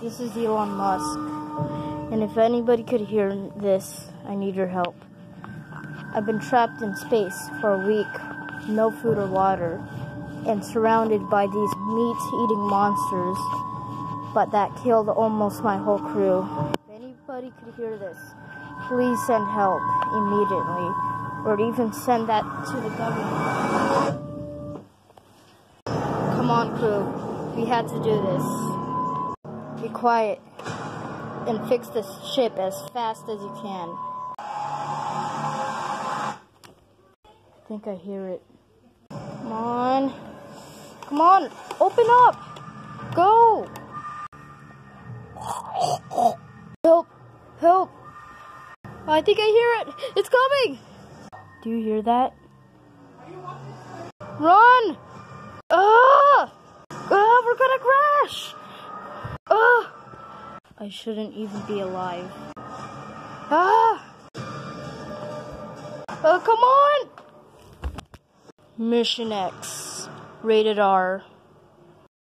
This is Elon Musk. And if anybody could hear this, I need your help. I've been trapped in space for a week, no food or water, and surrounded by these meat eating monsters, but that killed almost my whole crew. If anybody could hear this, please send help immediately, or even send that to the government. Come on, crew. We had to do this. Quiet and fix this ship as fast as you can. I think I hear it. Come on. Come on. Open up. Go. Help. Help. Oh, I think I hear it. It's coming. Do you hear that? Run. Ah! Ah, we're gonna crash. Ah! I shouldn't even be alive. Ah! Oh, come on! Mission X. Rated R.